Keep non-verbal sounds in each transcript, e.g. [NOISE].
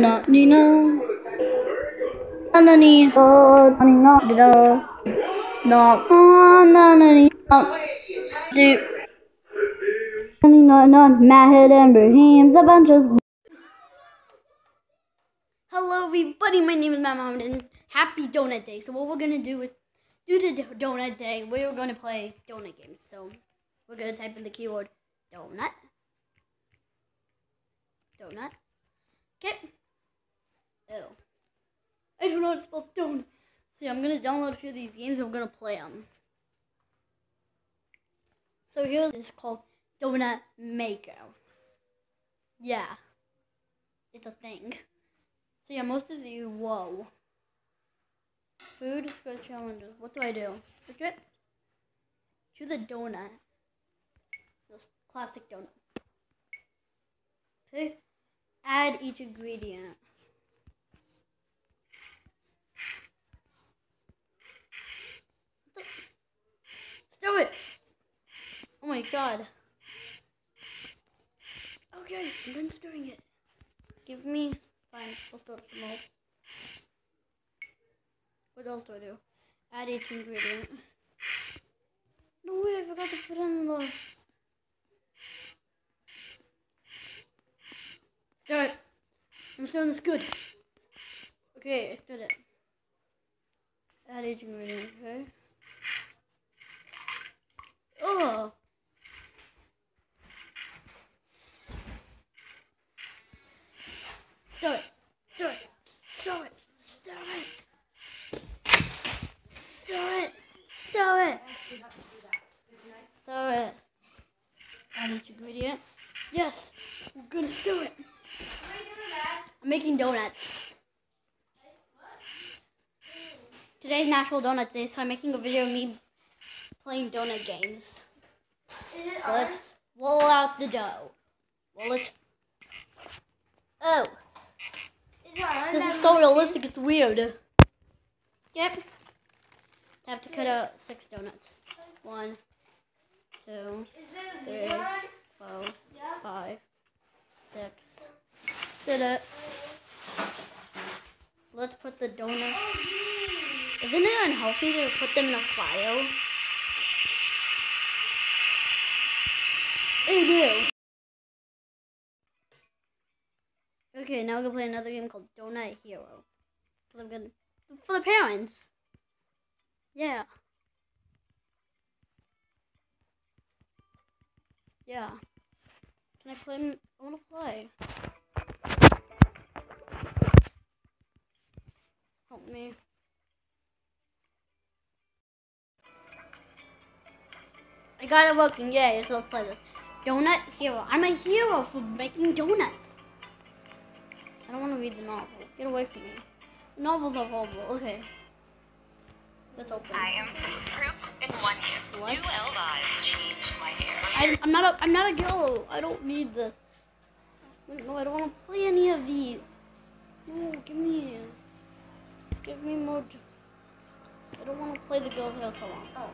na na. Na na na na na. Na and. Hello everybody, my name is Matt Mohammed and happy Donut Day. So what we're gonna do is due to Donut Day, we're gonna play donut games. So we're gonna type in the keyword donut. Donut. Okay. Oh. I don't know how to spell donut. See, I'm gonna download a few of these games and we're gonna play them. So here's this called Donut Maker. Yeah. It's a thing. So yeah, most of you, whoa. Food skill challenges. What do I do? Okay. Choose a donut. This classic donut. Okay. Add each ingredient. Stop it! Oh my god. Okay, I'm done stirring it. Give me fine. I'll start some more. What else do I do? Add each ingredient. No way, I forgot to put in the. Start. I'm doing this good. Okay, I stood it. Add each ingredient, okay? Oh! Stop it! Stop it! Stop it! Stop it! Stop it! Stop it! Stop it! Add each ingredient. Yes! We're gonna do it! I'm making donuts. Today's National Donut Day, so I'm making a video of me playing donut games. Let's roll out the dough. Roll oh. it. Oh, this is so realistic, it's weird. Yep. I have to cut out six donuts. One, two, three, four, five, six. Did it. Let's put the donuts. Isn't it unhealthy to put them in a cryo? Ew. Okay, now we're gonna play another game called Donut Hero. I'm gonna for the parents. Yeah. Yeah. Can I play? I wanna play. Help me. I got it working. Yay! So let's play this. Donut Hero. I'm a hero for making donuts. I don't want to read the novel. Get away from me. Novels are horrible. Okay. Let's open. I am proof in one use. What? Elvive changed my hair. I, I'm not a I'm not a girl. I don't need this. No, I don't want to play any of these. No, give me, give me more. I don't want to play the girls hair so long. Oh,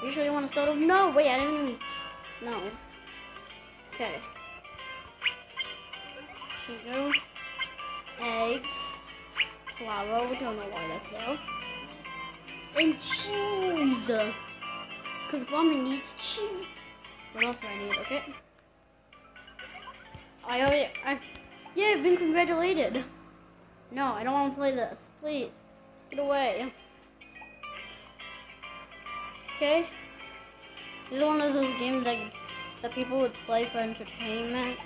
are you sure you want to start? over? No, wait, I didn't. Even, no. Okay. Sugar, eggs, flour. We don't know why that's there. And cheese. Because Grandma needs cheese. What else do I need? Okay. I already. I. Yeah, I've been congratulated. No, I don't want to play this. Please. Get away. Okay. This is one of those games that, that people would play for entertainment.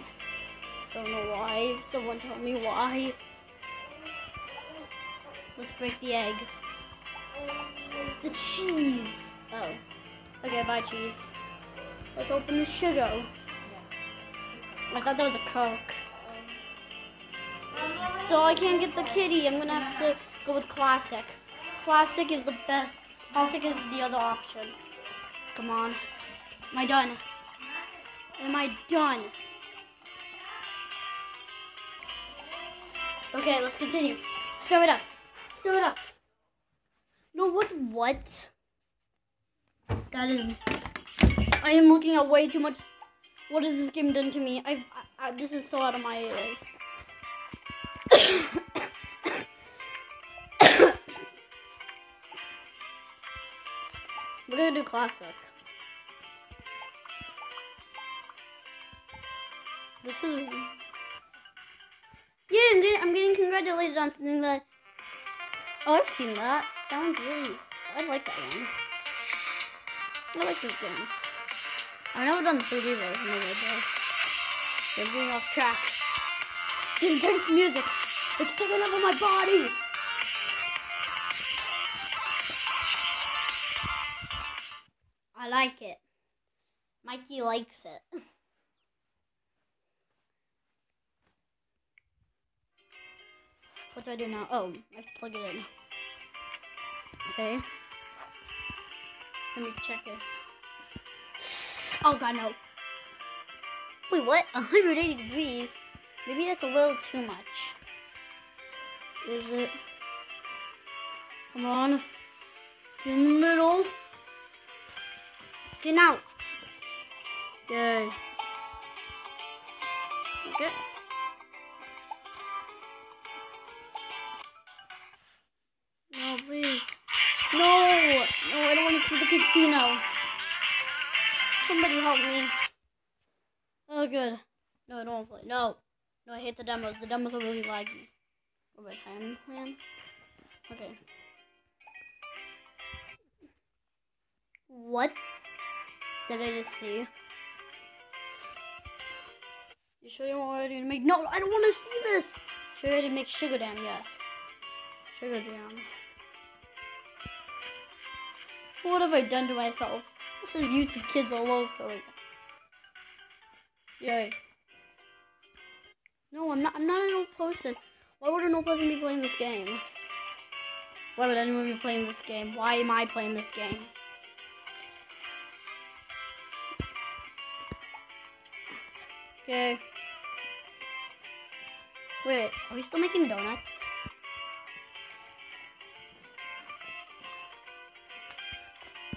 Don't know why. Someone tell me why. Let's break the egg. The cheese. Oh. Okay, bye cheese. Let's open the sugar. I thought that was a Coke. So I can't get the kitty. I'm gonna have to go with classic. Classic is the best. Classic is the other option. Come on. Am I done? am I done? Okay, let's continue. Stir it up. Stir it up. No, what? What? That is... I am looking at way too much... What has this game done to me? I, I, I This is so out of my... Like, [COUGHS] We're gonna do classic. This is. Yeah, I'm getting, I'm getting congratulated on something that. Oh, I've seen that. That one's really. I like that one. I like these games. I've never done the 3D version of it though. They're getting off track. Dude, intense music. It's taking over my body. I like it. Mikey likes it. [LAUGHS] What do I do now? Oh, I have to plug it in. Okay. Let me check it. Oh god, no. Wait, what? 180 degrees? Maybe that's a little too much. Is it? Come on. In the middle. Get out. Yay. Okay. Please. No! No, I don't want to see the casino. Somebody help me. Oh, good. No, I don't want to play. No. No, I hate the demos. The demos are really laggy. About time plan? Okay. What did I just see? You sure you want to make? No, I don't want to see this. How to make sugar jam? Yes. Sugar jam. What have I done to myself? This is YouTube kids all over again. Yay. No, I'm not. I'm not an old person. Why would an old person be playing this game? Why would anyone be playing this game? Why am I playing this game? Okay. Wait, are we still making donuts?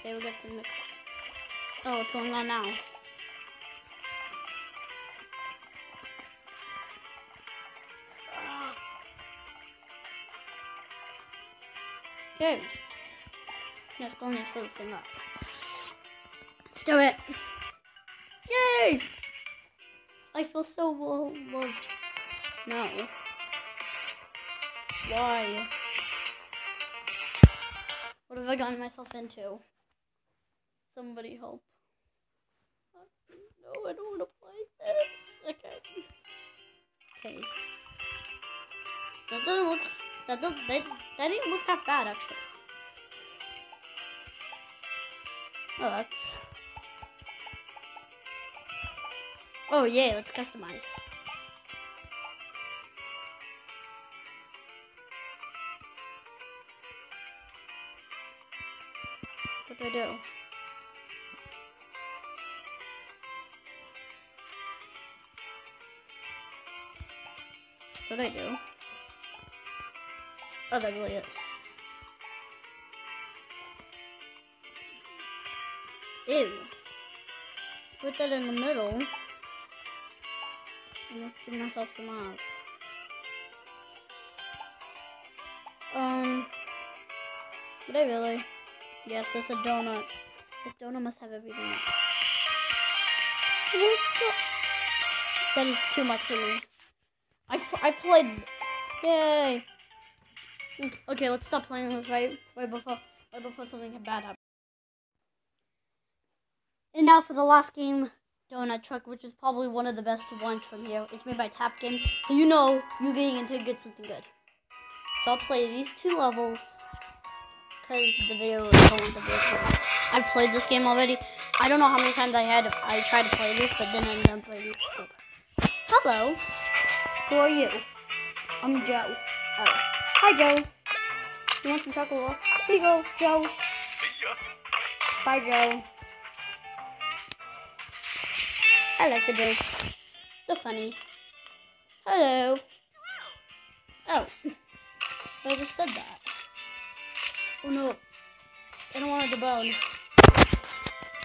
Okay, we got the mix. Oh, what's going on now? Okay. Let's go and slow this thing up. Let's do it. Yay! I feel so loved. No. Why? What have I gotten myself into? Somebody help. No, I don't want to play this. Okay. Okay. That doesn't look. That does. That, that didn't look half bad actually. Oh, that's. Oh yeah, let's customize. What do I do? That's what I do. Oh, that really is. Ew. Put that in the middle. And let's give myself some eyes. Um, did I really? Yes, that's a donut. The donut must have everything. That is too much for me. I, I played. Yay. Okay, let's stop playing this right, right before, right before something bad happens. And now for the last game, Donut Truck, which is probably one of the best ones from here. It's made by Tap Games, so you know you're getting into good something good. So I'll play these two levels because the video is going to be. I've played this game already. I don't know how many times I had. I tried to play this, but then I ended up playing. Hello. Who are you? I'm Joe. Oh. Hi, Joe. You want some chocolate? Here you go, Joe. See ya. Bye, Joe. I like the joke. The funny. Hello. Oh. [LAUGHS] I just said that. Oh no. I don't want the bone.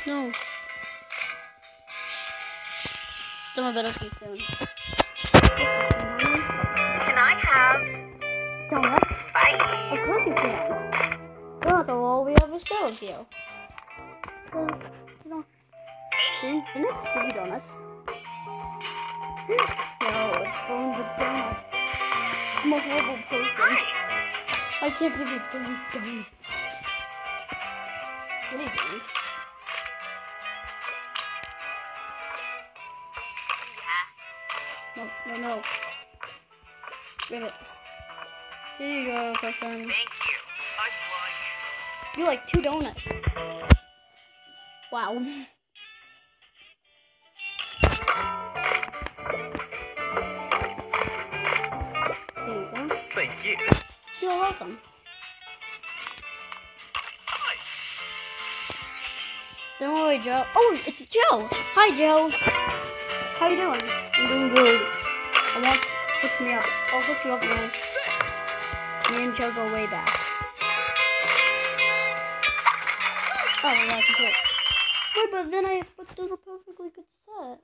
No. Someone better speak soon. Can I have Donut? bite? Of course you can. Donut are all we ever serve you. Hey, the next three donuts. [GASPS] no, it's going with donuts. I'm a horrible person. Hi. I can't believe it's going with donuts. What are you doing? No, no, no. It. Here you go, cousin. Thank you. I'd like. You like two donuts. Wow. There you go. Thank you. You're welcome. Don't worry, Joe. Oh, it's Joe. Hi, Joe. How you doing? I'm doing good. I want hook me up. I'll hook you up, man. Me and Joe go way back. Oh, yeah, I can. Wait, but then I but there's a perfectly good set.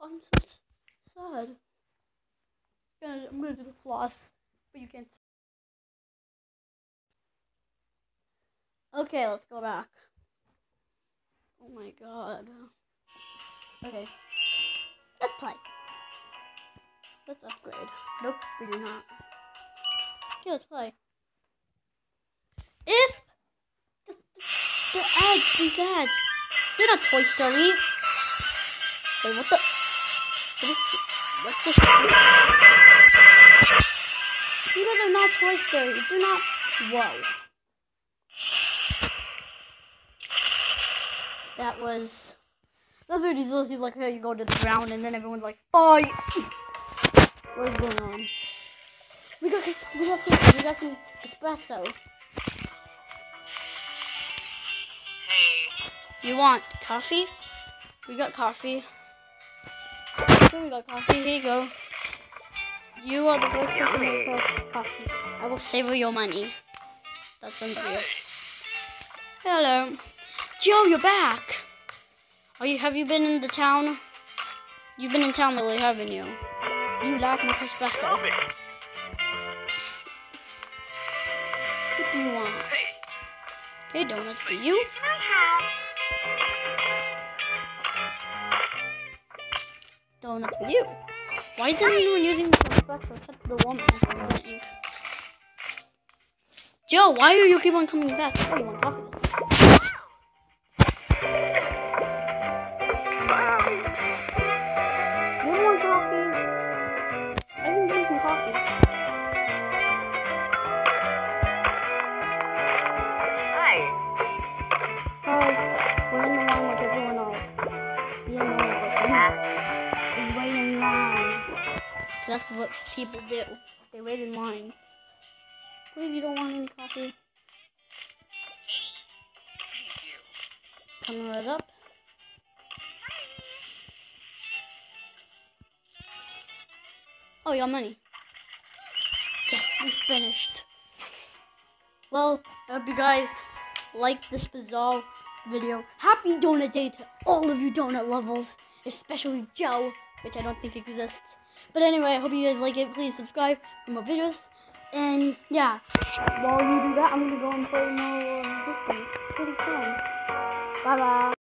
I'm so sad. I'm gonna do the floss, but you can't. Okay, let's go back. Oh my god. Okay. Let's play. Let's upgrade. Nope, we do not. Okay, let's play. If the, the, the ads, these ads, they're not Toy Story. Wait, what the? What is, what's this? You know they're not Toy Story. They're not. Whoa. That was. Those are these little like how you go to the ground and then everyone's like, oh, fight. [LAUGHS] What is going on? We got we got some we got some espresso. Hey. You want coffee? We got coffee. Sure, we got coffee. Here you go. You are the first person to coffee. I will save your money. That's unreal. Hello. Joe, you're back. Are you have you been in the town? You've been in town lately, haven't you? You like my espresso. Stop it. What do you want? Hey. Okay, donuts for you. Can I have? Donuts for you. Why isn't anyone using the espresso except the woman? Joe, why do you keep on coming back? Oh, you want coffee? Wait in line. That's what people do. They wait in line. Please, you don't want any coffee? Thank you. Coming right up. Oh, you got money. Yes, we finished. Well, I hope you guys like this bizarre video. Happy donut day to all of you donut lovers, especially Joe, which I don't think exists. But anyway, I hope you guys like it. Please subscribe for more videos. And yeah, while you do that, I'm gonna go and play more of this game. Pretty fun. Bye bye.